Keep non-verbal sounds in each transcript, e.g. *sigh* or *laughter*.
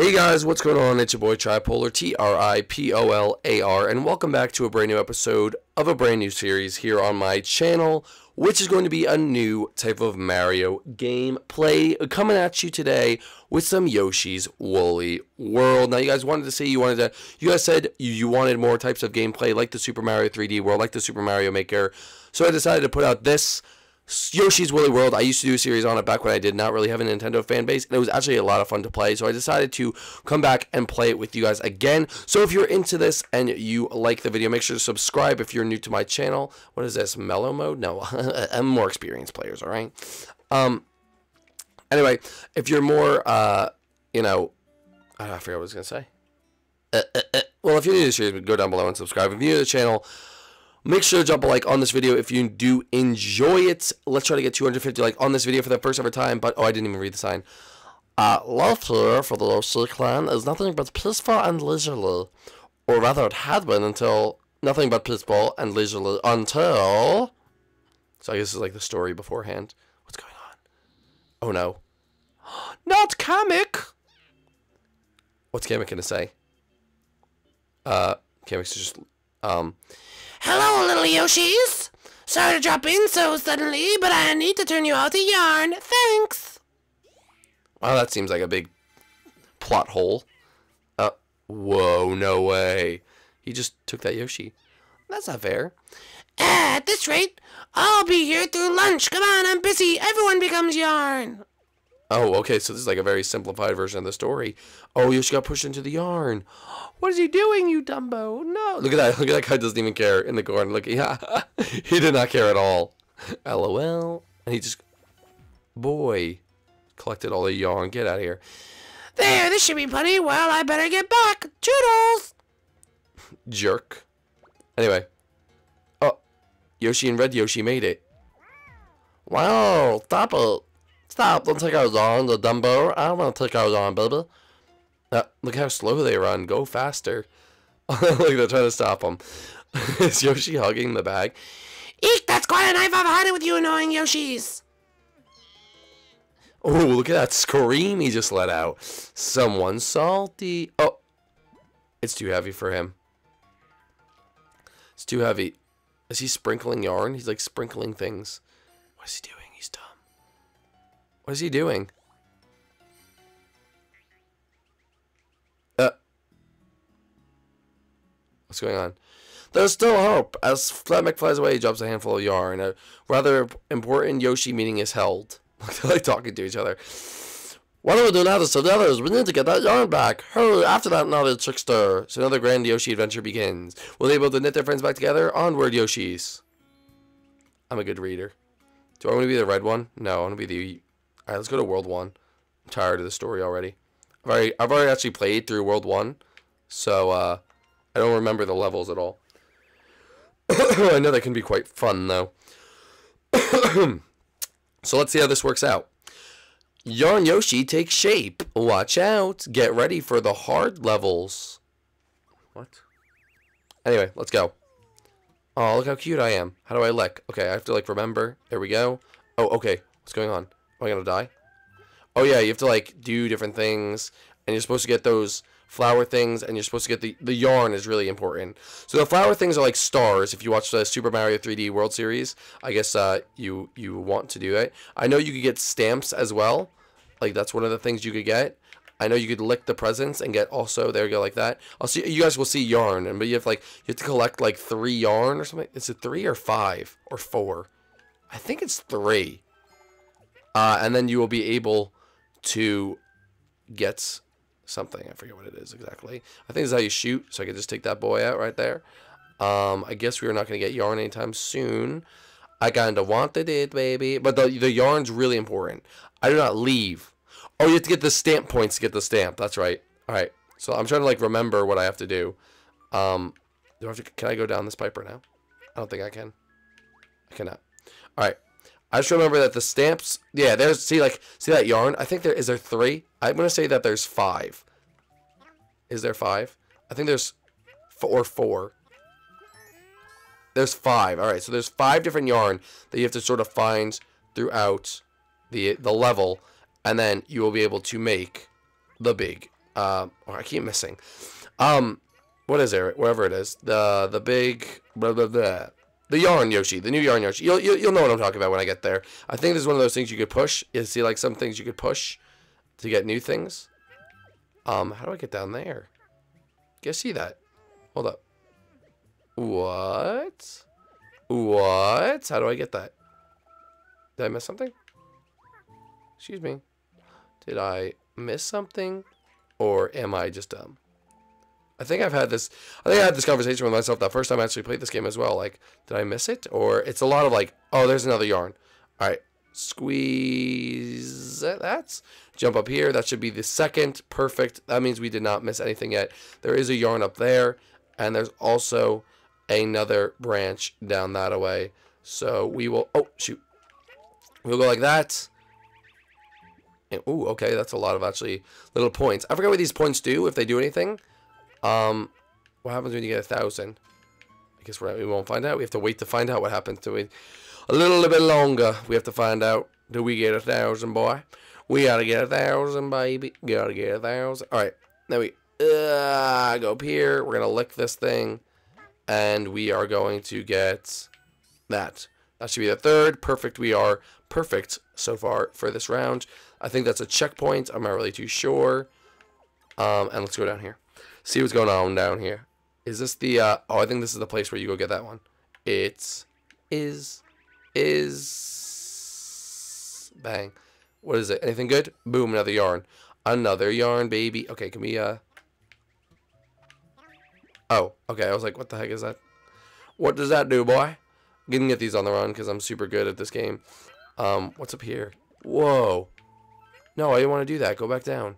Hey guys, what's going on? It's your boy Tripolar, T R I P O L A R, and welcome back to a brand new episode of a brand new series here on my channel, which is going to be a new type of Mario gameplay coming at you today with some Yoshi's Woolly World. Now, you guys wanted to see, you wanted to, you guys said you, you wanted more types of gameplay like the Super Mario 3D World, like the Super Mario Maker, so I decided to put out this Yoshi's Woolly World. I used to do a series on it back when I did not really have a Nintendo fan base, and it was actually a lot of fun to play. So I decided to come back and play it with you guys again. So if you're into this and you like the video, make sure to subscribe if you're new to my channel. What is this? Mellow mode? No, *laughs* I'm more experienced players, all right? Um, anyway, if you're more, uh, you know, I forgot what I was going to say. Uh, uh, uh, well, if you're new to the series, go down below and subscribe. If you're new to the channel, Make sure to drop a like on this video if you do enjoy it. Let's try to get 250 like on this video for the first ever time. But oh, I didn't even read the sign. Uh, laughter for the Yoshi clan is nothing but peaceful and leisurely, or rather, it had been until nothing but peaceful and leisurely until. So I guess it's like the story beforehand. What's going on? Oh no, *gasps* not Kamek. What's Kamek gonna say? Uh, Kamek's just um. Hello, little Yoshis! Sorry to drop in so suddenly, but I need to turn you out a yarn. Thanks! Well, that seems like a big plot hole. Uh, whoa, no way. He just took that Yoshi. That's not fair. At this rate, I'll be here through lunch. Come on, I'm busy. Everyone becomes yarn. Oh, okay, so this is like a very simplified version of the story. Oh, Yoshi got pushed into the yarn. *gasps* What is he doing, you Dumbo? No. Look at that. Look at that guy doesn't even care in the corner. Look, yeah, *laughs* he did not care at all. *laughs* LOL. And he just, boy, collected all the yarn. Get out of here. There, this should be plenty. Well, I better get back. Toodles. *laughs* Jerk. Anyway. Oh, Yoshi and Red Yoshi made it. Wow, it. Stop, don't take ours on, the Dumbo. I don't want to take ours on, baby. Uh, look how slow they run. Go faster. *laughs* look, they're trying to stop them. *laughs* Is Yoshi hugging the bag? Eek, that's quite a knife I've had it with you annoying Yoshis. Oh, look at that scream he just let out. Someone salty. Oh, it's too heavy for him. It's too heavy. Is he sprinkling yarn? He's like sprinkling things. What is he doing? What is he doing? Uh. What's going on? There's still hope. As Flatmek flies away, he drops a handful of yarn. A rather important Yoshi meeting is held. *laughs* They're like talking to each other. What do we do now to the others? We need to get that yarn back. Hurry! After that knowledge trickster. So another grand Yoshi adventure begins. Will they be able to knit their friends back together? Onward, Yoshis. I'm a good reader. Do I want to be the red one? No, I want to be the... Alright, let's go to World 1. I'm tired of the story already. I've already, I've already actually played through World 1. So, uh... I don't remember the levels at all. *coughs* I know they can be quite fun, though. *coughs* so let's see how this works out. Yarn Yoshi takes shape. Watch out. Get ready for the hard levels. What? Anyway, let's go. Oh, look how cute I am. How do I lick? Okay, I have to, like, remember. There we go. Oh, okay. What's going on? Am I gonna die? Oh, yeah, you have to, like, do different things. And you're supposed to get those flower things, and you're supposed to get the the yarn is really important. So the flower things are like stars. If you watch the Super Mario 3D World Series, I guess uh, you you want to do it. I know you could get stamps as well. Like that's one of the things you could get. I know you could lick the presents and get also there you go like that. I'll see you guys will see yarn, and but you have like you have to collect like three yarn or something. Is it three or five or four? I think it's three. Uh, and then you will be able to get something. I forget what it is exactly. I think it's how you shoot, so I can just take that boy out right there. Um, I guess we are not going to get yarn anytime soon. I kind of wanted it, baby. But the, the yarn's really important. I do not leave. Oh, you have to get the stamp points to get the stamp. That's right. All right. So I'm trying to, like, remember what I have to do. Um, do I have to, can I go down this pipe right now? I don't think I can. I cannot. All right. I just remember that the stamps, yeah, there's, see, like, see that yarn? I think there, is there three? I'm going to say that there's five. Is there five? I think there's four, four. There's five. All right, so there's five different yarn that you have to sort of find throughout the the level, and then you will be able to make the big Uh, or I keep missing. Um, what is it? Whatever it is. The the big blah blah blah. The yarn Yoshi, the new yarn Yoshi. You'll, you'll you'll know what I'm talking about when I get there. I think this is one of those things you could push. You see, like some things you could push to get new things. Um, how do I get down there? Guess see that? Hold up. What? What? How do I get that? Did I miss something? Excuse me. Did I miss something? Or am I just dumb? I think I've had this I think I had this conversation with myself that first time I actually played this game as well. Like, did I miss it? Or it's a lot of like, oh, there's another yarn. Alright. Squeeze that. Jump up here. That should be the second. Perfect. That means we did not miss anything yet. There is a yarn up there. And there's also another branch down that away. So we will... Oh, shoot. We'll go like that. And, ooh, okay. That's a lot of actually little points. I forget what these points do, if they do anything. Um, What happens when you get a thousand? I guess we won't find out. We have to wait to find out what happens to it. A little bit longer. We have to find out. Do we get a thousand, boy? We gotta get a thousand, baby. Gotta get a thousand. Alright. Now we uh, go up here. We're gonna lick this thing. And we are going to get that. That should be the third. Perfect. We are perfect so far for this round. I think that's a checkpoint. I'm not really too sure. Um, and let's go down here. See what's going on down here. Is this the, uh, oh, I think this is the place where you go get that one. It is, is, bang. What is it? Anything good? Boom, another yarn. Another yarn, baby. Okay, can we, uh, oh, okay, I was like, what the heck is that? What does that do, boy? I'm gonna get these on the run because I'm super good at this game. Um, what's up here? Whoa. No, I didn't want to do that. Go back down.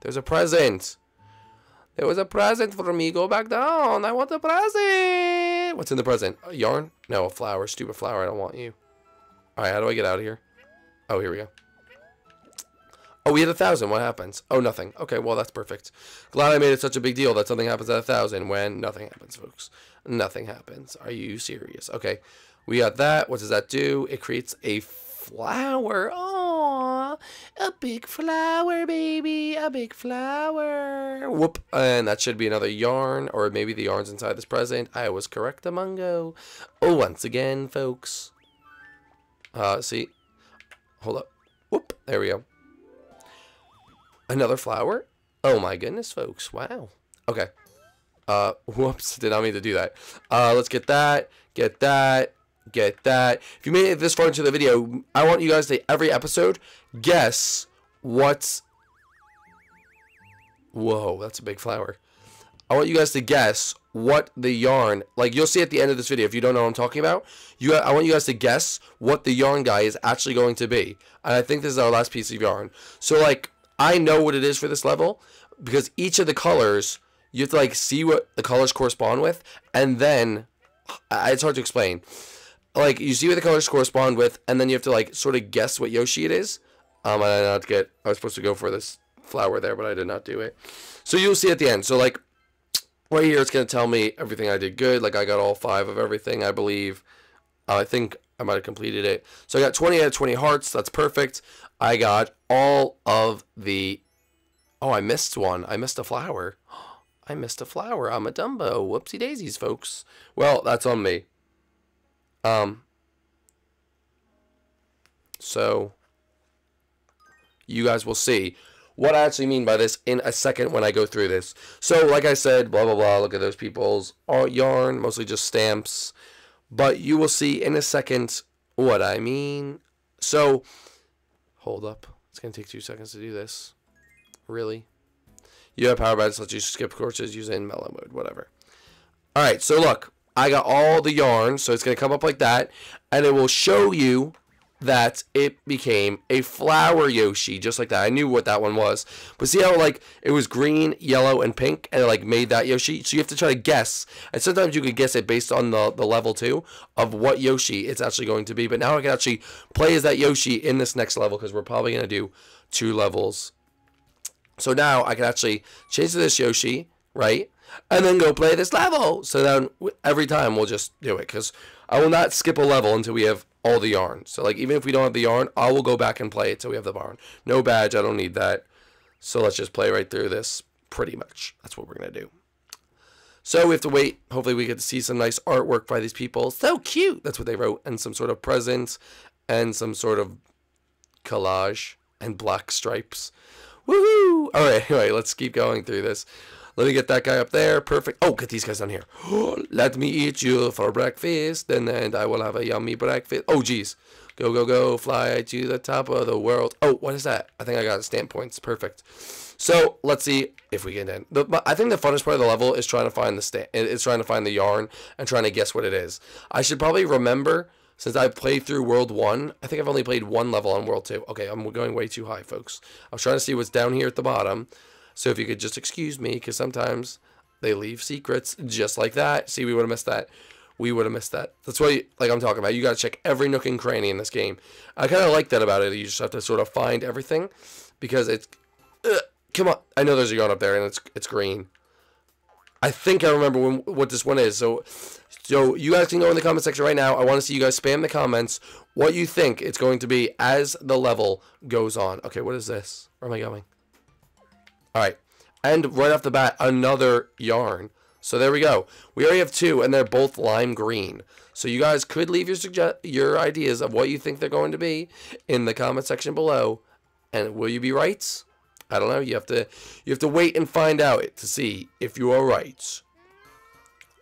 There's a present. There was a present for me. Go back down. I want a present. What's in the present? A yarn? No, a flower. Stupid flower. I don't want you. Alright, how do I get out of here? Oh, here we go. Oh, we had a thousand. What happens? Oh, nothing. Okay, well, that's perfect. Glad I made it such a big deal that something happens at a thousand when nothing happens, folks. Nothing happens. Are you serious? Okay, we got that. What does that do? It creates a flower. Oh, a big flower, baby. A big flower. Whoop. And that should be another yarn, or maybe the yarn's inside this present. I was correct, Amungo. Oh, once again, folks. Uh, see. Hold up. Whoop. There we go. Another flower? Oh my goodness, folks. Wow. Okay. Uh, *laughs* whoops. Did not mean to do that. Uh, let's get that. Get that get that. If you made it this far into the video, I want you guys to every episode guess what's. Whoa, that's a big flower. I want you guys to guess what the yarn, like you'll see at the end of this video if you don't know what I'm talking about. You, I want you guys to guess what the yarn guy is actually going to be. And I think this is our last piece of yarn. So like, I know what it is for this level because each of the colors, you have to like see what the colors correspond with. And then, it's hard to explain like you see what the colors correspond with, and then you have to like sort of guess what Yoshi it is. Um, I did not get. I was supposed to go for this flower there, but I did not do it. So you'll see at the end. So like right here, it's gonna tell me everything I did good. Like I got all five of everything, I believe. Uh, I think I might have completed it. So I got 20 out of 20 hearts. That's perfect. I got all of the. Oh, I missed one. I missed a flower. *gasps* I missed a flower. I'm a Dumbo. Whoopsie daisies, folks. Well, that's on me. Um, so you guys will see what I actually mean by this in a second when I go through this. So, like I said, blah, blah, blah, look at those people's yarn, mostly just stamps. But you will see in a second what I mean. So, hold up. It's going to take two seconds to do this. Really? You have power badges let you skip courses using mellow mode, whatever. Alright, so look. I got all the yarn, so it's going to come up like that, and it will show you that it became a flower Yoshi, just like that. I knew what that one was. But see how, like, it was green, yellow, and pink, and it, like, made that Yoshi? So you have to try to guess. And sometimes you can guess it based on the, the level, too, of what Yoshi it's actually going to be. But now I can actually play as that Yoshi in this next level, because we're probably going to do two levels. So now I can actually change to this Yoshi, right? And then go play this level. So then every time we'll just do it because I will not skip a level until we have all the yarn. So like even if we don't have the yarn, I will go back and play it till we have the barn. No badge, I don't need that. So let's just play right through this. Pretty much. That's what we're going to do. So we have to wait. Hopefully we get to see some nice artwork by these people. So cute. That's what they wrote. And some sort of presents and some sort of collage and black stripes. Woohoo! All right, *laughs* anyway, let's keep going through this. Let me get that guy up there. Perfect. Oh, get these guys down here. *gasps* Let me eat you for breakfast, and then I will have a yummy breakfast. Oh, geez. Go, go, go. Fly to the top of the world. Oh, what is that? I think I got stamp points. Perfect. So let's see if we can end. The, I think the funnest part of the level is trying to find the It's trying to find the yarn and trying to guess what it is. I should probably remember since I've played through World 1, I think I've only played one level on World 2. Okay, I'm going way too high, folks. I was trying to see what's down here at the bottom. So if you could just excuse me, because sometimes they leave secrets just like that. See, we would have missed that. We would have missed that. That's what, like I'm talking about. You got to check every nook and cranny in this game. I kind of like that about it. You just have to sort of find everything because it's... Uh, come on. I know there's a yarn up there and it's it's green. I think I remember when, what this one is. So, so you guys can go in the comment section right now. I want to see you guys spam the comments what you think it's going to be as the level goes on. Okay, what is this? Where am I going? All right. And right off the bat, another yarn. So there we go. We already have two, and they're both lime green. So you guys could leave your suggest your ideas of what you think they're going to be in the comment section below. And will you be right? I don't know. You have to you have to wait and find out to see if you are right.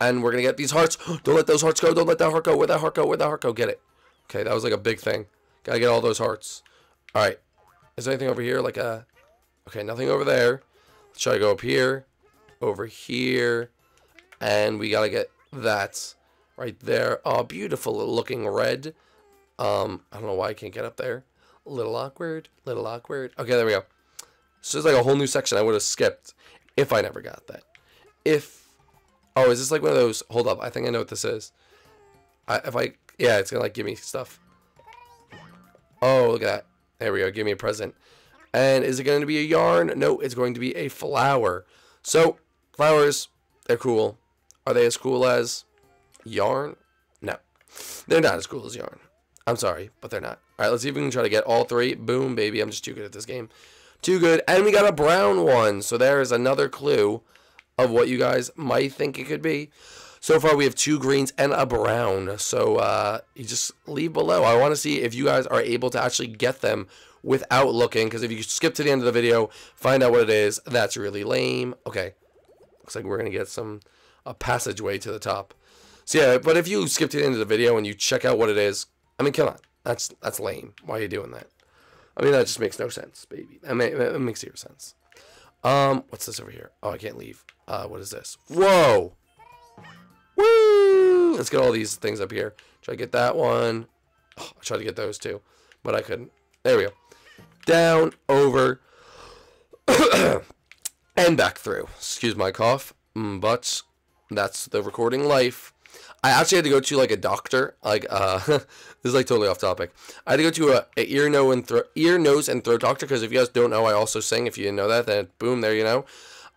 And we're gonna get these hearts. *gasps* Don't let those hearts go. Don't let that heart go. Where that heart go? Where that heart go? Get it. Okay, that was like a big thing. Gotta get all those hearts. All right. Is there anything over here? Like a. Okay, nothing over there. Let's try to go up here, over here, and we gotta get that right there. Oh, beautiful looking red. Um, I don't know why I can't get up there. A little awkward. Little awkward. Okay, there we go. So there's like a whole new section I would have skipped if I never got that. If oh, is this like one of those? Hold up, I think I know what this is. I, if I yeah, it's gonna like give me stuff. Oh, look at that. There we go. Give me a present. And is it going to be a yarn? No, it's going to be a flower. So flowers, they're cool. Are they as cool as yarn? No, they're not as cool as yarn. I'm sorry, but they're not. All right, let's see if we can try to get all three. Boom, baby. I'm just too good at this game. Too good. And we got a brown one. So there is another clue of what you guys might think it could be. So far, we have two greens and a brown. So uh, you just leave below. I want to see if you guys are able to actually get them without looking. Because if you skip to the end of the video, find out what it is, that's really lame. Okay. Looks like we're going to get some a passageway to the top. So yeah, but if you skip to the end of the video and you check out what it is, I mean, come on. That's, that's lame. Why are you doing that? I mean, that just makes no sense, baby. That, may, that makes zero sense. Um, what's this over here? Oh, I can't leave. Uh, what is this? Whoa! Woo! Let's get all these things up here. Try to get that one. Oh, I tried to get those too, but I couldn't. There we go. Down, over, *coughs* and back through. Excuse my cough, mm, but that's the recording life. I actually had to go to like a doctor. Like, uh, *laughs* this is like totally off topic. I had to go to a, a ear, nose, and throat, ear, nose, and throat doctor because if you guys don't know, I also sing. If you didn't know that, then boom, there you know.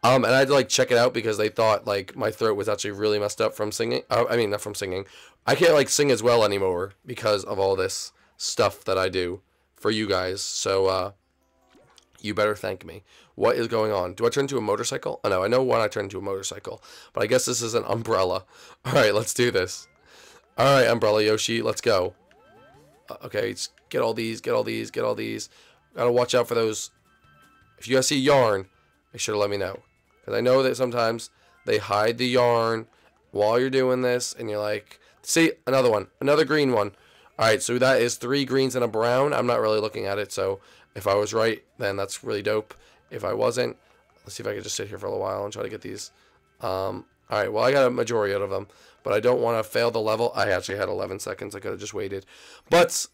Um, and I had to like check it out because they thought like my throat was actually really messed up from singing. Uh, I mean, not from singing. I can't like sing as well anymore because of all this stuff that I do for you guys. So, uh, you better thank me. What is going on? Do I turn into a motorcycle? Oh, no, I know when I turn into a motorcycle, but I guess this is an umbrella. *laughs* All right, let's do this. All right, umbrella Yoshi, let's go. Uh, okay, get all these, get all these, get all these. Gotta watch out for those. If you guys see yarn, make sure to let me know. Because I know that sometimes they hide the yarn while you're doing this, and you're like, see, another one, another green one. All right, so that is three greens and a brown. I'm not really looking at it, so if I was right, then that's really dope. If I wasn't, let's see if I can just sit here for a little while and try to get these. Um, all right, well, I got a majority out of them, but I don't want to fail the level. I actually had 11 seconds. I could have just waited. But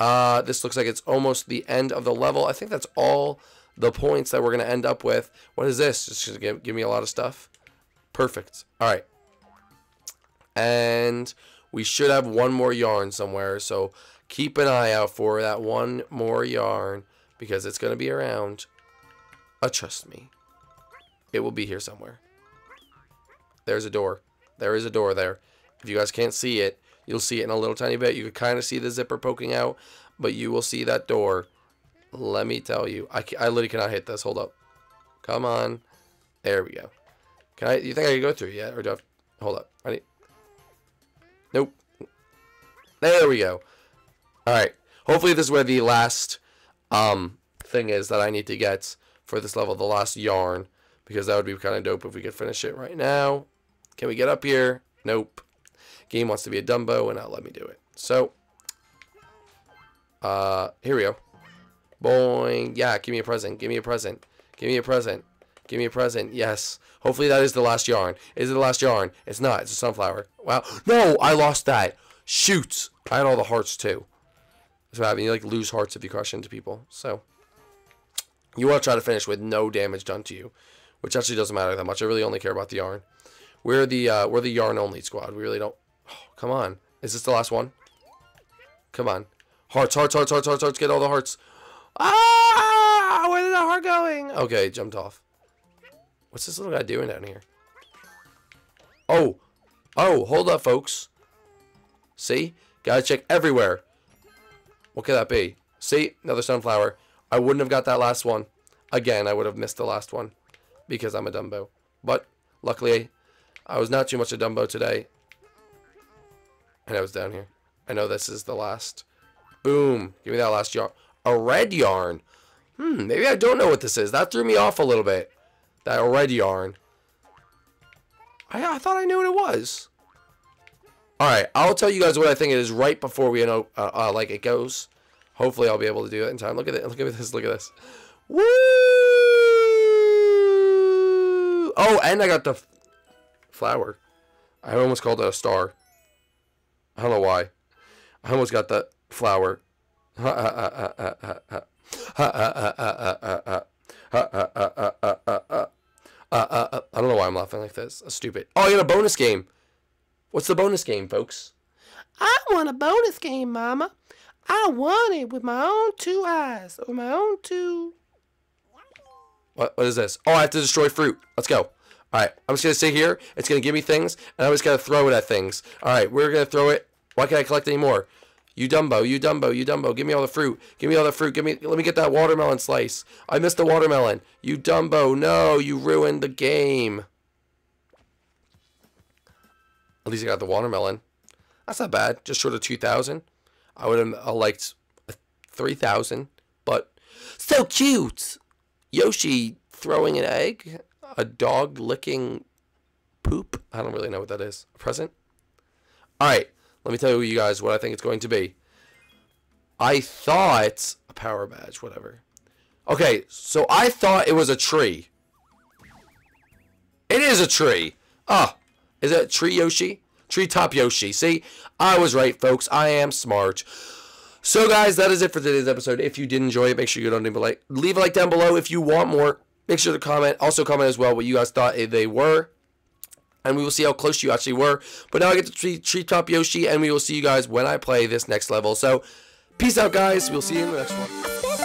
uh, this looks like it's almost the end of the level. I think that's all the points that we're going to end up with. What is this? Just give, give me a lot of stuff. Perfect. All right. And we should have one more yarn somewhere, so keep an eye out for that one more yarn because it's going to be around. Uh, trust me. It will be here somewhere. There's a door. There is a door there. If you guys can't see it, you'll see it in a little tiny bit. You can kind of see the zipper poking out, but you will see that door. Let me tell you. I, I literally cannot hit this. Hold up. Come on. There we go. Can I? You think I can go through yet, or do I have, hold up? I need. Nope. There we go. All right. Hopefully this is where the last um thing is that I need to get for this level, the last yarn, because that would be kind of dope if we could finish it right now. Can we get up here? Nope. Game wants to be a Dumbo and not let me do it. So, uh, here we go. Boing. Yeah, give me a present. Give me a present. Give me a present. Give me a present. Yes. Hopefully that is the last yarn. Is it the last yarn? It's not. It's a sunflower. Wow. No, I lost that. Shoot. I had all the hearts too. That's what happens. You like lose hearts if you crush into people. So you want to try to finish with no damage done to you, which actually doesn't matter that much. I really only care about the yarn. We're the uh, we're the yarn only squad. We really don't. Oh, come on. Is this the last one? Come on. Hearts, hearts, hearts, hearts, hearts, hearts. Get all the hearts. Ah! Where did the heart going? Okay, jumped off. What's this little guy doing down here? Oh. Oh, hold up, folks. See? Gotta check everywhere. What could that be? See? Another sunflower. I wouldn't have got that last one. Again, I would have missed the last one. Because I'm a Dumbo. But, luckily, I was not too much a Dumbo today. And I was down here. I know this is the last. Boom. Give me that last yarn. A red yarn. Hmm, maybe I don't know what this is. That threw me off a little bit. That red yarn. I, I thought I knew what it was. Alright, I'll tell you guys what I think it is right before we know, uh, uh, like, it goes. Hopefully I'll be able to do it in time. Look at it. Look at this. Look at this. Woo! Oh, and I got the flower. I almost called it a star. I don't know why. I almost got that flower. Uh, uh, uh, I don't know why I'm laughing like this. That's stupid. Oh, I got a bonus game. What's the bonus game, folks? I want a bonus game, Mama. I want it with my own two eyes, or my own two. What, what is this? Oh, I have to destroy fruit. Let's go. Alright, I'm just going to sit here. It's going to give me things, and I'm just going to throw it at things. Alright, we're going to throw it. Why can't I collect any more? You Dumbo, you Dumbo, you Dumbo. Give me all the fruit. Give me all the fruit. Give me. Let me get that watermelon slice. I missed the watermelon. You Dumbo. No, you ruined the game. At least I got the watermelon. That's not bad. Just short of 2,000. I would have uh, liked 3,000. But so cute. Yoshi throwing an egg. A dog licking poop. I don't really know what that is. A present? Alright. Let me tell you guys what I think it's going to be. I thought a power badge, whatever. Okay, so I thought it was a tree. It is a tree. Ah, oh, is it tree Yoshi? Treetop Yoshi. See, I was right, folks. I am smart. So, guys, that is it for today's episode. If you did enjoy it, make sure you go down below. Leave a like down below if you want more. Make sure to comment. Also, comment as well what you guys thought they were and we will see how close you actually were. But now I get to treat Treetop Yoshi, and we will see you guys when I play this next level. So, peace out, guys. We'll see you in the next one.